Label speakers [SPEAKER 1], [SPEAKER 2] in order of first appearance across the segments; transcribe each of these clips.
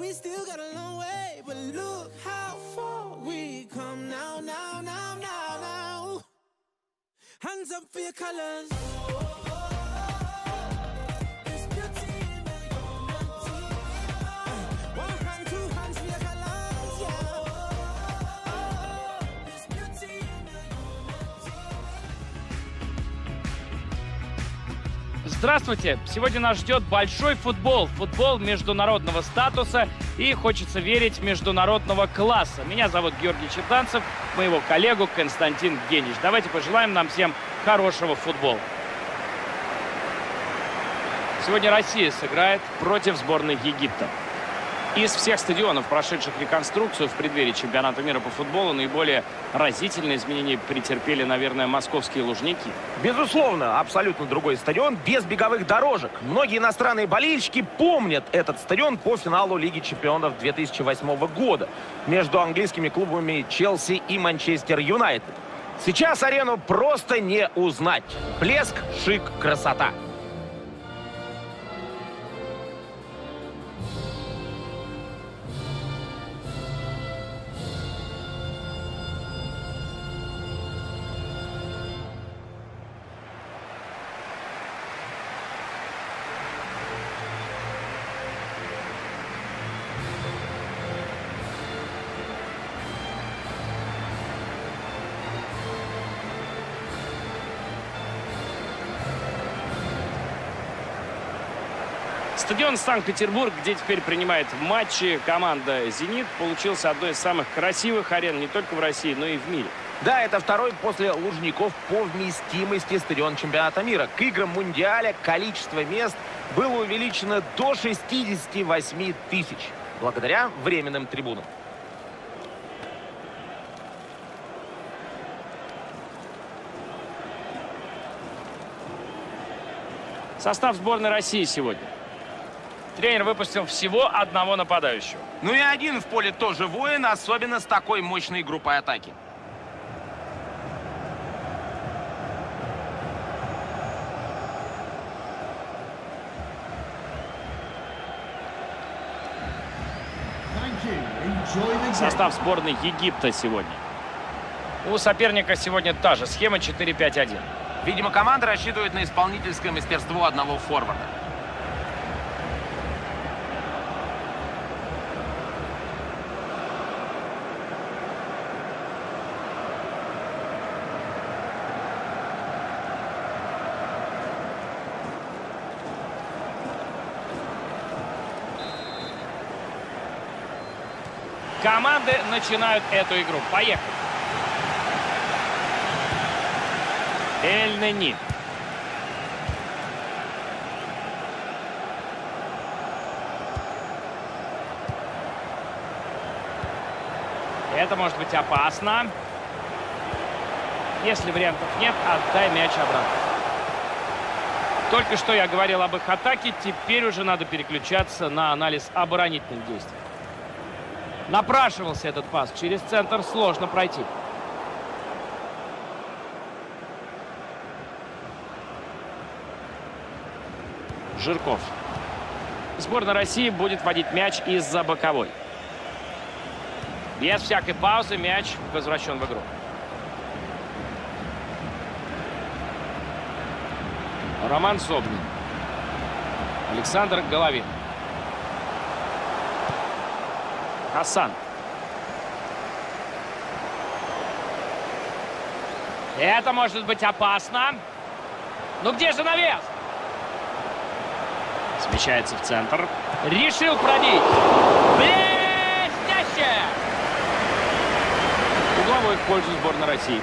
[SPEAKER 1] we still got a long way, but look how far we come now, now, now, now, now. Hands up for your colors.
[SPEAKER 2] Здравствуйте! Сегодня нас ждет большой футбол. Футбол международного статуса и, хочется верить, международного класса. Меня зовут Георгий Чертанцев, моего коллегу Константин Генич. Давайте пожелаем нам всем хорошего футбола. Сегодня Россия сыграет против сборной Египта. Из всех стадионов, прошедших реконструкцию в преддверии чемпионата мира по футболу, наиболее разительные изменения претерпели, наверное, московские лужники.
[SPEAKER 3] Безусловно, абсолютно другой стадион, без беговых дорожек. Многие иностранные болельщики помнят этот стадион по финалу Лиги чемпионов 2008 года между английскими клубами Челси и Манчестер Юнайтед. Сейчас арену просто не узнать. Блеск, шик, красота.
[SPEAKER 2] Стадион Санкт-Петербург, где теперь принимает матчи команда «Зенит», получился одной из самых красивых арен не только в России, но и в мире.
[SPEAKER 3] Да, это второй после Лужников по вместимости стадион чемпионата мира. К играм Мундиаля количество мест было увеличено до 68 тысяч благодаря временным трибунам.
[SPEAKER 2] Состав сборной России сегодня. Тренер выпустил всего одного нападающего.
[SPEAKER 3] Ну и один в поле тоже воин, особенно с такой мощной группой атаки.
[SPEAKER 2] Состав сборной Египта сегодня. У соперника сегодня та же схема 4-5-1.
[SPEAKER 3] Видимо, команда рассчитывает на исполнительское мастерство одного форварда.
[SPEAKER 2] Команды начинают эту игру. Поехали. Эль Нени. Это может быть опасно. Если вариантов нет, отдай мяч обратно. Только что я говорил об их атаке, теперь уже надо переключаться на анализ оборонительных действий. Напрашивался этот пас. Через центр сложно пройти. Жирков. Сборная России будет водить мяч из-за боковой. Без всякой паузы мяч возвращен в игру. Роман Собнин. Александр Головин. Хасан. Это может быть опасно. Ну где же навес? Смещается в центр. Решил пробить. Блестяще! Угловой в пользу сборной России.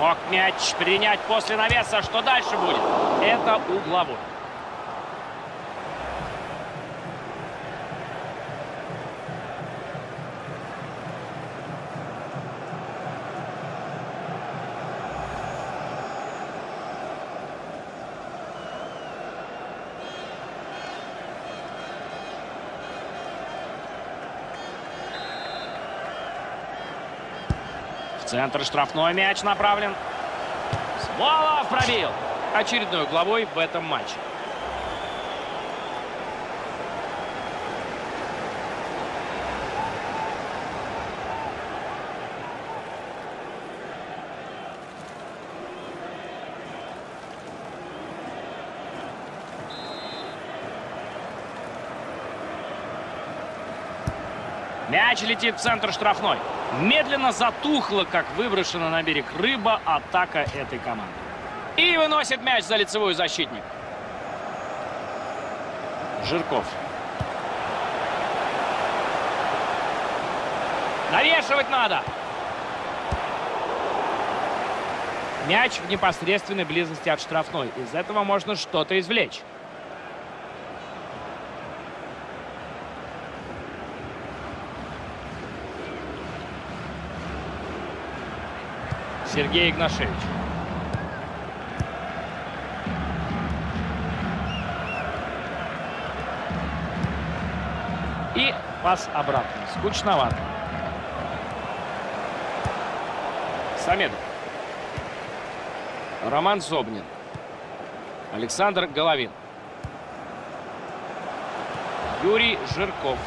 [SPEAKER 2] Смог мяч принять после навеса. Что дальше будет? Это угловой. Центр штрафной мяч направлен. Смолов пробил. Очередной главой в этом матче. Мяч летит в центр штрафной. Медленно затухла, как выброшена на берег рыба, атака этой команды. И выносит мяч за лицевую защитник. Жирков. Навешивать надо. Мяч в непосредственной близости от штрафной. Из этого можно что-то извлечь. Сергей Игнашевич. И пас обратно. Скучновато. Самедов. Роман Зобнин. Александр Головин. Юрий Жирков.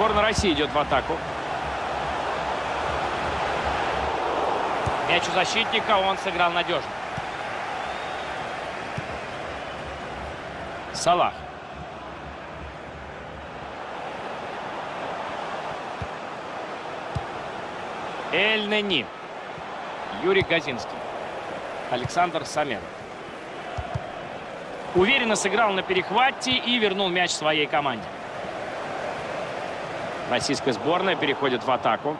[SPEAKER 2] Сборная России идет в атаку. Мяч у защитника, он сыграл надежно. Салах. Эль Нени. Юрий Газинский. Александр Самеров. Уверенно сыграл на перехвате и вернул мяч своей команде. Российская сборная переходит в атаку.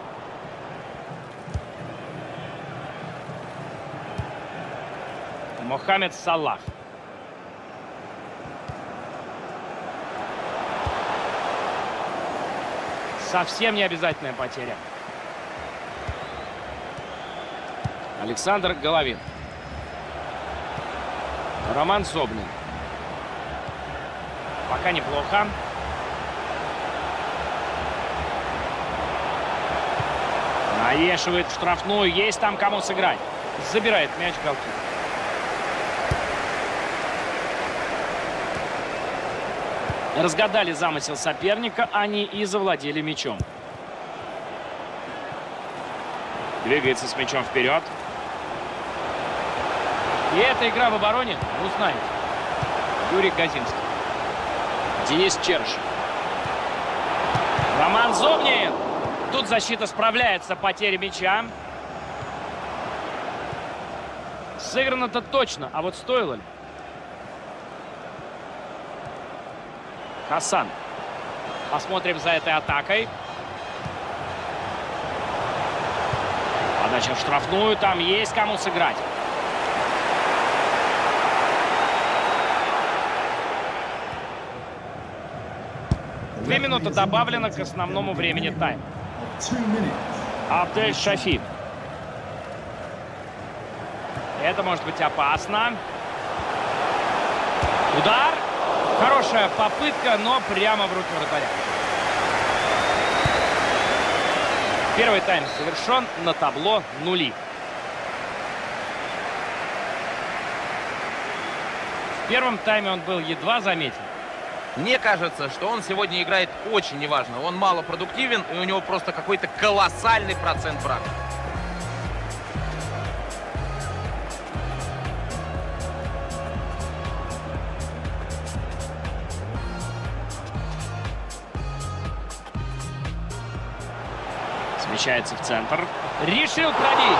[SPEAKER 2] Мохаммед Салах. Совсем не обязательная потеря. Александр Головин. Роман Собнин. Пока неплохо. Навешивает в штрафную. Есть там кому сыграть. Забирает мяч голкипер. Разгадали замысел соперника, они и завладели мячом. Двигается с мячом вперед. И эта игра в обороне, вы знаете. Юрий Газинский. Денис Черышев. Роман Зобнин. Тут защита справляется потери мяча. Сыграно-то точно, а вот стоило ли? Хасан. Посмотрим за этой атакой. Подача в штрафную. Там есть кому сыграть. Две минуты добавлено к основному времени тайма. Абдель Шафи. Это может быть опасно. Удар. Хорошая попытка, но прямо в руки вратаря. Первый тайм совершен на табло нули. В первом тайме он был едва заметен.
[SPEAKER 3] Мне кажется, что он сегодня играет очень неважно. Он мало продуктивен, и у него просто какой-то колоссальный процент брака.
[SPEAKER 2] Смещается в центр. Решил пробить.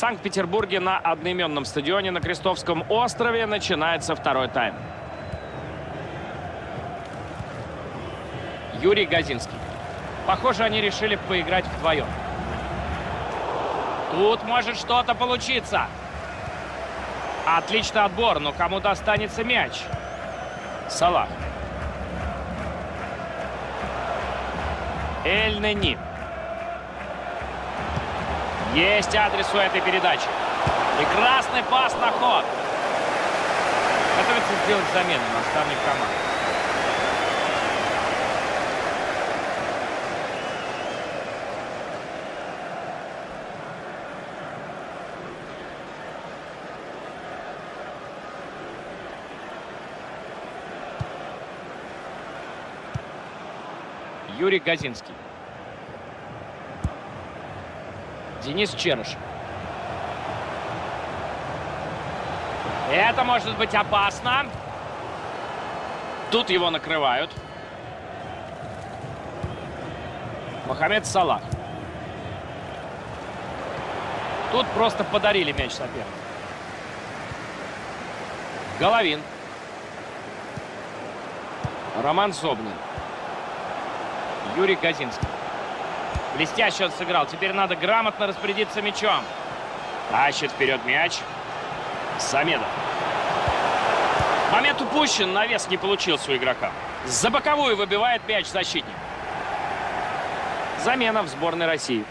[SPEAKER 2] Санкт-Петербурге на одноименном стадионе на Крестовском острове начинается второй тайм. Юрий Газинский. Похоже, они решили поиграть вдвоем. Тут может что-то получиться. Отличный отбор, но кому достанется мяч? Салах. Эль Нени. Есть адрес у этой передачи. Прекрасный пас на ход. Готовится сделать замену наставник команды. Юрий Газинский. Денис Черыш. Это может быть опасно. Тут его накрывают. Мохаммед Салах. Тут просто подарили мяч сопернику. Головин. Роман Собнин. Юрий Газинский. Блестяще он сыграл. Теперь надо грамотно распорядиться мячом. Тащит вперед мяч. Самедов. Момент упущен. Навес не получился у игрока. За боковую выбивает мяч защитник. Замена в сборной России.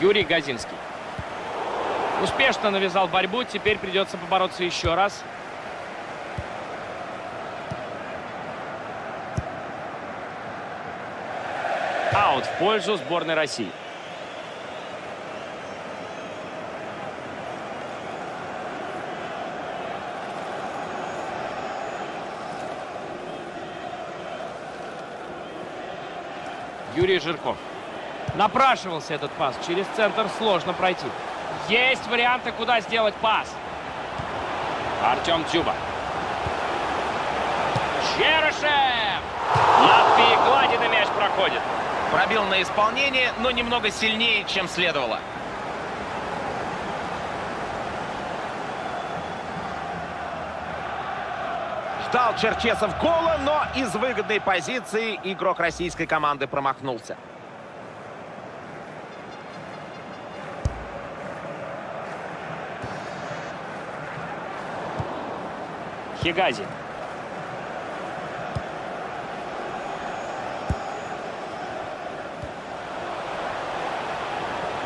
[SPEAKER 2] Юрий Газинский. Успешно навязал борьбу. Теперь придется побороться еще раз. Аут в пользу сборной России. Юрий Жирков. Напрашивался этот пас. Через центр сложно пройти. Есть варианты, куда сделать пас. Артем Дзюба. Черышев! Над перекладиной мяч проходит.
[SPEAKER 3] Пробил на исполнение, но немного сильнее, чем следовало. Ждал Черчесов гола, но из выгодной позиции игрок российской команды промахнулся.
[SPEAKER 2] Хигази.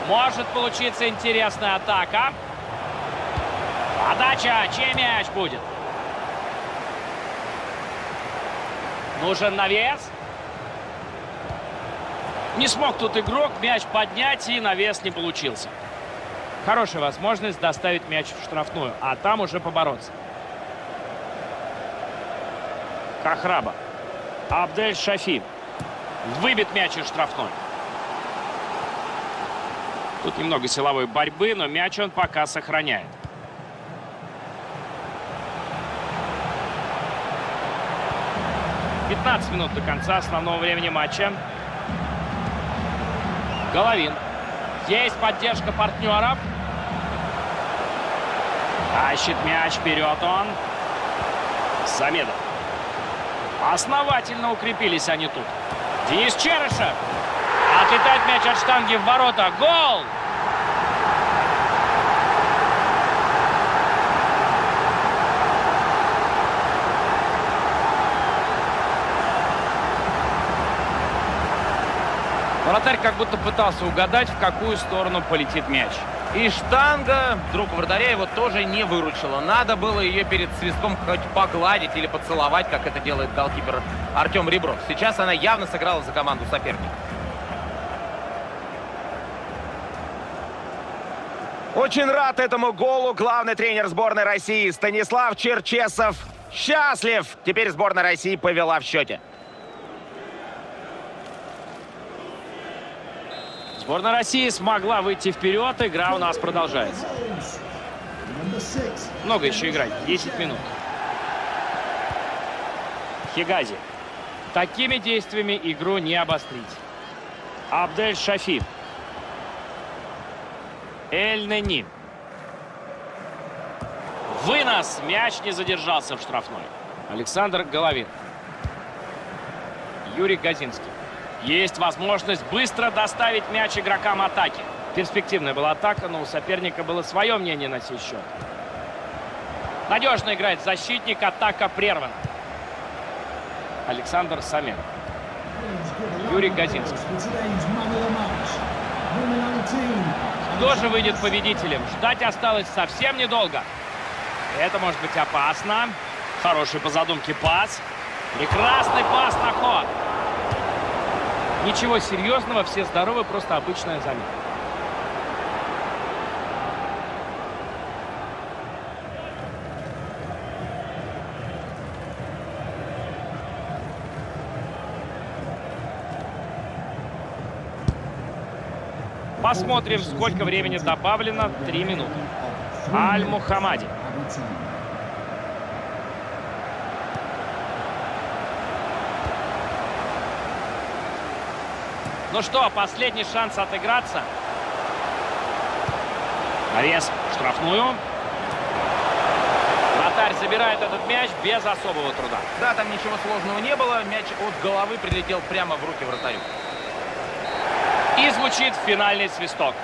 [SPEAKER 2] Может получиться интересная атака. Подача. Чей мяч будет? Нужен навес. Не смог тут игрок мяч поднять, и навес не получился. Хорошая возможность доставить мяч в штрафную, а там уже побороться. Кахраба. Абдель Шафи. Выбит мяч из штрафной. Тут немного силовой борьбы, но мяч он пока сохраняет. Пятнадцать минут до конца основного времени матча. Головин. Есть поддержка партнеров. Тащит мяч вперед он. Самедов. Основательно укрепились они тут. Денис Черышев. Отлетает мяч от штанги в ворота. Гол! Вратарь как будто пытался угадать, в какую сторону полетит мяч.
[SPEAKER 3] И штанга друг вратаря его тоже не выручила. Надо было ее перед свистком хоть погладить или поцеловать, как это делает голкипер Артем Ребров. Сейчас она явно сыграла за команду соперника. Очень рад этому голу главный тренер сборной России Станислав Черчесов. Счастлив! Теперь сборная России повела в счете.
[SPEAKER 2] Сборная России смогла выйти вперед. Игра у нас продолжается. Много еще играть. 10 минут. Хигази. Такими действиями игру не обострить. Абдель Шафи. Эль Нени. Вынос. Мяч не задержался в штрафной. Александр Головин. Юрий Газинский. Есть возможность быстро доставить мяч игрокам атаки. Перспективная была атака, но у соперника было свое мнение на сей счет. Надежно играет защитник, атака прервана. Александр Самер. Юрий Газинский. Кто же выйдет победителем? Ждать осталось совсем недолго. Это может быть опасно. Хороший по задумке пас. Прекрасный пас на ход. Ничего серьезного, все здоровы, просто обычная замена. Посмотрим, сколько времени добавлено. Три минуты. Аль-Мухамади. Ну что, последний шанс отыграться. Навес штрафную. Вратарь забирает этот мяч без особого труда.
[SPEAKER 3] Да, там ничего сложного не было. Мяч от головы прилетел прямо в руки вратарю.
[SPEAKER 2] И звучит финальный свисток.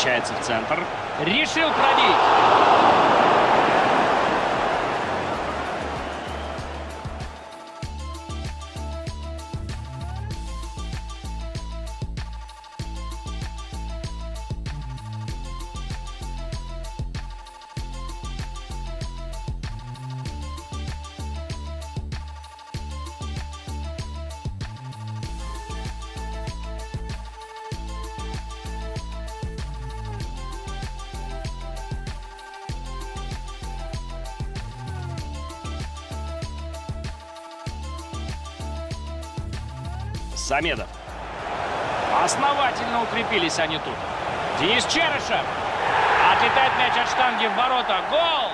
[SPEAKER 2] Смещается в центр. Решил пробить. Самедов. Основательно укрепились они тут. Денис Черышев. Отлетает мяч от штанги в ворота. Гол!